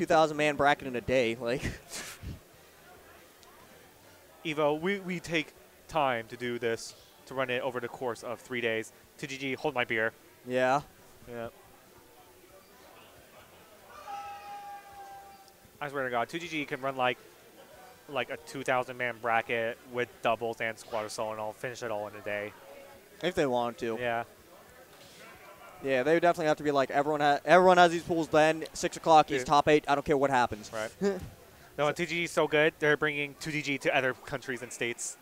2,000 man bracket in a day. Like, Evo, we, we take time to do this, to run it over the course of three days. 2GG, hold my beer. yeah. Yeah. I swear to God, 2GG can run like like a 2,000 man bracket with doubles and squad assault, and I'll finish it all in a day. If they want to. Yeah. Yeah, they would definitely have to be like everyone. Ha- everyone has these pools. Then six o'clock, he's Yeah. top eight. I don't care what happens. Right. no, 2GG is so good, they're bringing 2GG to other countries and states.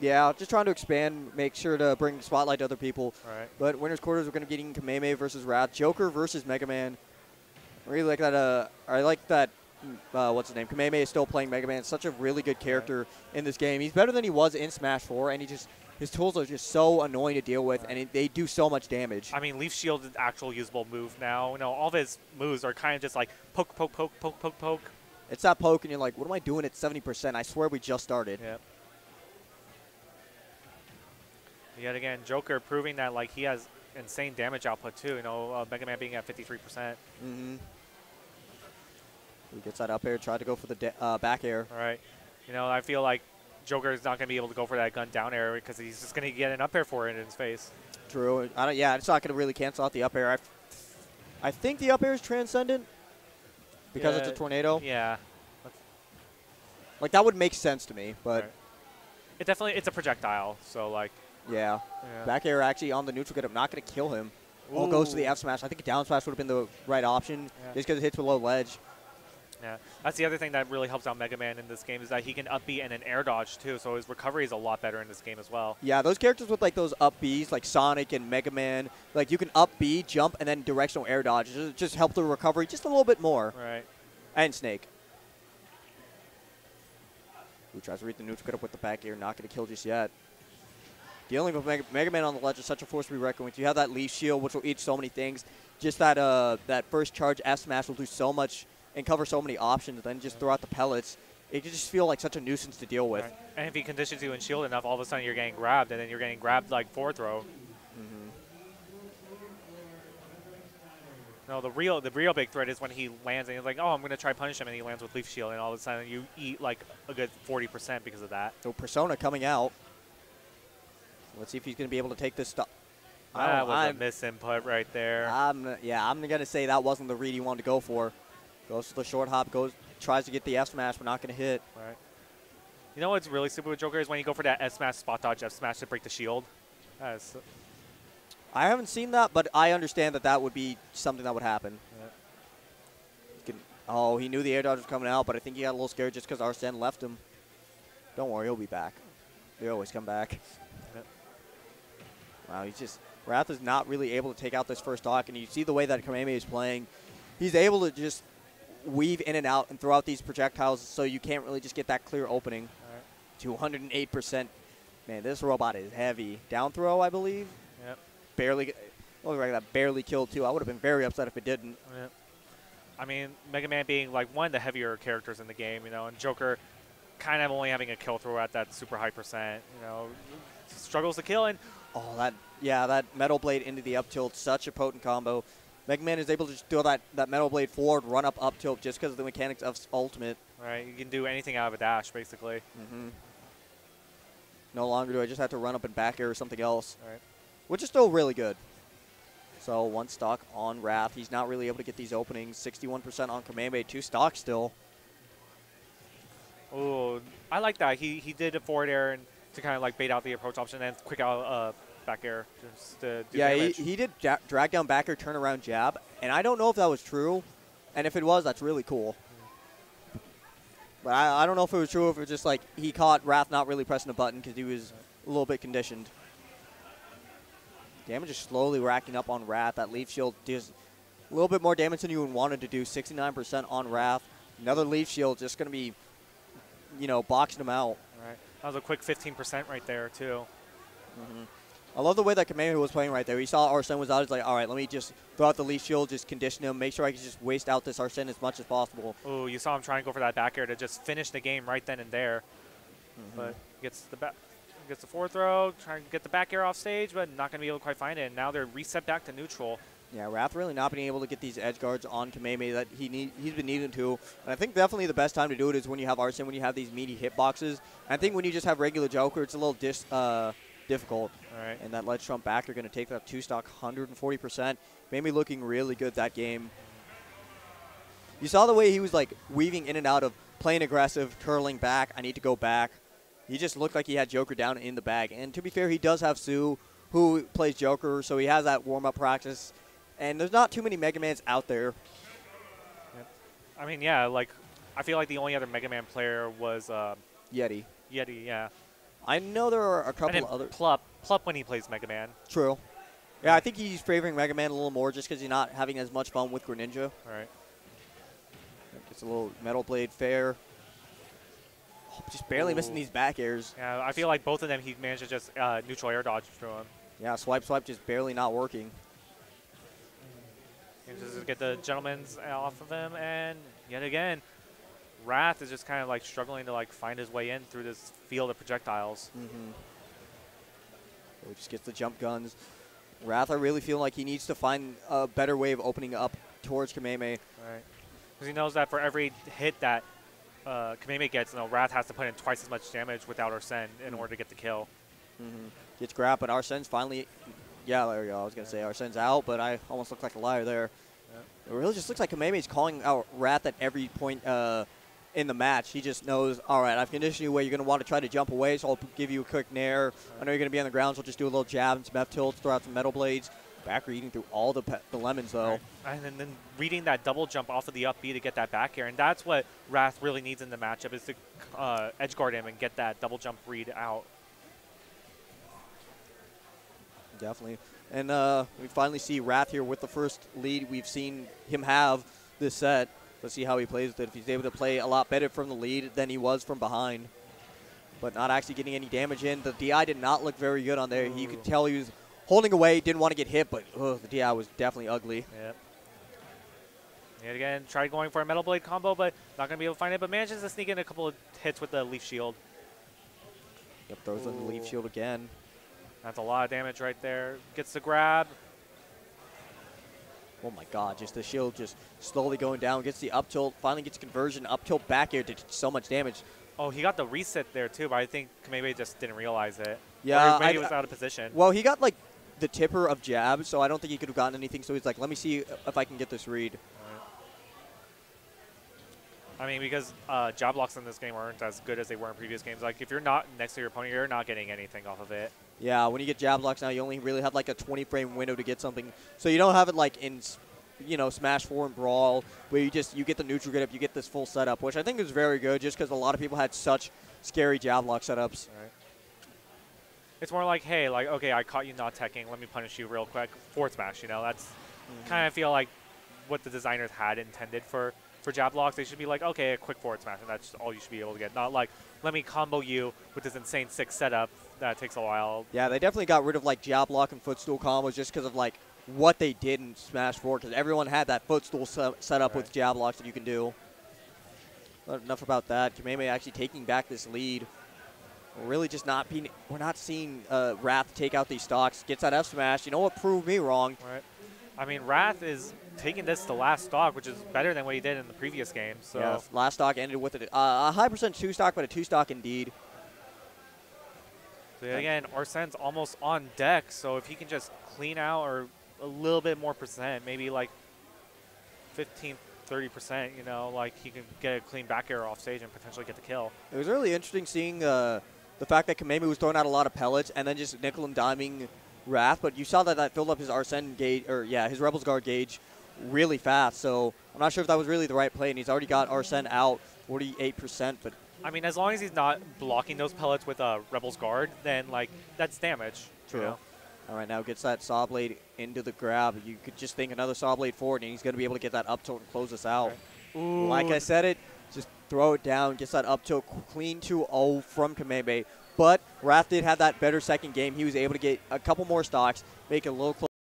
Yeah, just trying to expand, make sure to bring spotlight to other people. Right. But winners quarters, we're gonna be getting Kameme versus Wrath, Joker versus Mega Man. I really like that. Uh, I like that. Uh, what's his name? Kameme is still playing Mega Man. Such a really good character in this game. He's better than he was in Smash 4, and he just his tools are just so annoying to deal with, and it, they do so much damage. I mean, Leaf Shield is an actual usable move now. You know, all of his moves are kind of just like poke, poke, poke, poke, poke, poke. It's that poke, and you're like, what am I doing at 70%? I swear we just started. Yep. Yet again, Joker proving that like he has insane damage output too. You know, uh, Mega Man being at 53%. Mm-hmm. He gets that up air, tried to go for the uh, back air. All right. You know, I feel like Joker is not going to be able to go for that gun down air because he's just going to get an up air for it in his face. True. I don't, yeah, it's not going to really cancel out the up air. I, I think the up air is transcendent because it's a tornado. Yeah. Like that would make sense to me, but Right. It definitely it's a projectile, so like yeah. yeah. Back air actually on the neutral get up, not going to kill him. All goes to the F smash. I think a down smash would have been the right option Yeah. just because it hits below ledge. Yeah, that's the other thing that really helps out Mega Man in this game is that he can up B and an air dodge too, so his recovery is a lot better in this game as well. Yeah, those characters with like those up Bs, like Sonic and Mega Man, like you can up B, jump, and then directional air dodge. Just, just help the recovery just a little bit more. Right. And Snake. Who tries to read the neutral get up with the back air, not going to kill just yet. Dealing with Mega, Mega Man on the ledge is such a force to be reckoned with. You have that leaf shield, which will eat so many things. Just that uh, that first charge F smash will do so much and cover so many options. Then just throw out the pellets. It can just feel like such a nuisance to deal with. Right. And if he conditions you in shield enough, all of a sudden you're getting grabbed, and then you're getting grabbed like four throw. Mm-hmm. No, the real the real big threat is when he lands and he's like, oh, I'm gonna try punish him, and he lands with leaf shield, and all of a sudden you eat like a good 40% because of that. So Persona coming out. Let's see if he's going to be able to take this stuff. That was a I'm, misinput right there. I'm, yeah, I'm going to say that wasn't the read he wanted to go for. Goes to the short hop, goes tries to get the F smash, but not going to hit. right. You know what's really stupid with Joker is when you go for that S smash spot dodge F smash to break the shield. That's I haven't seen that, but I understand that that would be something that would happen. Yeah. Oh, he knew the air dodge was coming out, but I think he got a little scared just because Arsene left him. Don't worry, he'll be back. They always come back. Yeah. Wow, he's just Wrath is not really able to take out this first stock, and you see the way that Kameme is playing. He's able to just weave in and out and throw out these projectiles, so you can't really just get that clear opening. Alright. 208%. Man, this robot is heavy. Down throw, I believe. Yep. Barely. Well, like that barely killed too. I would have been very upset if it didn't. Yep. I mean, Mega Man being like one of the heavier characters in the game, you know, and Joker kind of only having a kill throw at that super high percent, you know, struggles to kill and Oh, that yeah, that metal blade into the up tilt, such a potent combo. Mega Man is able to just throw that, that metal blade forward, run up up tilt just because of the mechanics of ultimate. right, you can do anything out of a dash basically. hmm No longer do I just have to run up and back air or something else, Right. which is still really good. So one stock on Wrath. He's not really able to get these openings. 61% on Kameme, two stocks still. Oh, I like that. He he did a forward air and to kind of like bait out the approach option and quick out uh, back air just to do yeah, he, he did ja- drag down backer, turn around jab, and I don't know if that was true, and if it was, that's really cool. But I, I don't know if it was true, or if it was just like he caught Wrath not really pressing a button because he was a little bit conditioned. Damage is slowly racking up on Wrath. That Leaf Shield does a little bit more damage than you wanted to do. 69% on Wrath. Another Leaf Shield just going to be, you know, boxing him out. right. That was a quick 15% right there too. Mm-hmm. I love the way that Kamehameha was playing right there. He saw Arsene was out. He's like, all right, let me just throw out the Leaf Shield, just condition him, make sure I can just waste out this Arsene as much as possible. Oh, you saw him try and go for that back air to just finish the game right then and there. Mm-hmm. But gets the back, gets the fourth throw, trying to get the back air off stage, but not going to be able to quite find it. And now they're reset back to neutral. Yeah, Wrath really not being able to get these edge guards on Kameme that he need, he's been needing to. And I think definitely the best time to do it is when you have Arsene, when you have these meaty hitboxes. And I think when you just have regular Joker, it's a little dis, uh, difficult. Right. And that ledge trump back, you're going to take that two stock 140%. Made me looking really good that game. You saw the way he was like weaving in and out of playing aggressive, curling back. I need to go back. He just looked like he had Joker down in the bag. And to be fair, he does have Sue, who plays Joker, so he has that warm up practice. And there's not too many Mega Mans out there. I mean, yeah, like I feel like the only other Mega Man player was uh, Yeti. Yeti. Yeah. I know there are a And couple then other. Plup. Plup when he plays Mega Man. True. Yeah, I think he's favoring Mega Man a little more just because he's not having as much fun with Greninja. All right. It's a little Metal Blade fair. Oh, just barely missing these back airs. Yeah, I feel like both of them he managed to just uh, neutral air dodge through him. Yeah, swipe, swipe, just barely not working. And just get the gentleman's off of him, and yet again, Wrath is just kind of like struggling to like find his way in through this field of projectiles. Mm-hmm. So he just gets the jump guns. Wrath, I really feel like he needs to find a better way of opening up towards Kameme. Right. Because he knows that for every hit that uh, Kameme gets, you know, Wrath has to put in twice as much damage without Arsene in Mm. order to get the kill. Mm-hmm. Gets grabbed, but Arsene's finally. Yeah, there we go. I was going to say Arsene's out, but I almost looked like a liar there. It really just looks like Kameme's calling out Wrath at every point uh, in the match. He just knows, all right, I've conditioned you where you're going to want to try to jump away, so I'll give you a quick nair. I know you're going to be on the ground, so I'll just do a little jab and some F tilts, throw out some metal blades. Backer eating through all the, pe- the lemons, though. Right. And then, then reading that double jump off of the up B to get that back air, and that's what Wrath really needs in the matchup is to uh, edge guard him and get that double jump read out. Definitely. And uh, we finally see Wrath here with the first lead we've seen him have this set. Let's see how he plays with it. If he's able to play a lot better from the lead than he was from behind, but not actually getting any damage in. The DI did not look very good on there. You could tell he was holding away, didn't want to get hit, but ugh, the DI was definitely ugly. Yep. Yet again, tried going for a Metal Blade combo, but not going to be able to find it, but manages to sneak in a couple of hits with the Leaf Shield. Yep, throws in the leaf shield again. That's a lot of damage right there. Gets the grab. Oh my god, just the shield just slowly going down, gets the up tilt, finally gets conversion, up tilt back air did so much damage. Oh, he got the reset there too, but I think Kameme just didn't realize it. Yeah, or maybe I- he was out of position. Well, he got like the tipper of jab, so I don't think he could have gotten anything. So he's like, let me see if I can get this read. I mean, because uh, jab locks in this game aren't as good as they were in previous games. Like, if you're not next to your opponent, you're not getting anything off of it. Yeah, when you get jab locks now, you only really have like a 20 frame window to get something. So you don't have it like in, you know, Smash 4 and Brawl, where you just you get the neutral get up, you get this full setup, which I think is very good, just because a lot of people had such scary jab lock setups. Right. It's more like, hey, like, okay, I caught you not teching. Let me punish you real quick. Forward smash, you know? That's kind of feel like what the designers had intended for, for jab locks. They should be like, okay, a quick forward smash, and that's all you should be able to get. Not like, let me combo you with this insane six setup that takes a while. Yeah, they definitely got rid of like jab lock and footstool combos just because of like what they did in Smash 4, because everyone had that footstool se- set up with jab locks that you can do. But enough about that. Kameme actually taking back this lead. We're really just not being. We're not seeing uh, Wrath take out these stocks. Gets that F smash. You know what proved me wrong? Right. I mean, Wrath is taking this to last stock, which is better than what he did in the previous game. So Yeah, last stock ended with a, uh, a high percent two stock, but a two stock indeed. So again, Arsene's almost on deck, so if he can just clean out or a little bit more percent, maybe like 15, 30%, you know, like he can get a clean back air off stage and potentially get the kill. It was really interesting seeing uh, the fact that Kameme was throwing out a lot of pellets and then just nickel and diming Wrath, but you saw that that filled up his Arsene gauge, or yeah, his Rebels Guard gauge really fast. So I'm not sure if that was really the right play, and he's already got Arsene out 48%, but I mean, as long as he's not blocking those pellets with a Rebel's Guard, then like that's damage. you True. know? All right, now gets that saw blade into the grab. You could just think another saw blade forward, and he's going to be able to get that up tilt and close this out. Ooh, Like I said it, just throw it down, gets that up tilt clean 2-0 from Kameme. But Wrath did have that better second game. He was able to get a couple more stocks, make a little closer.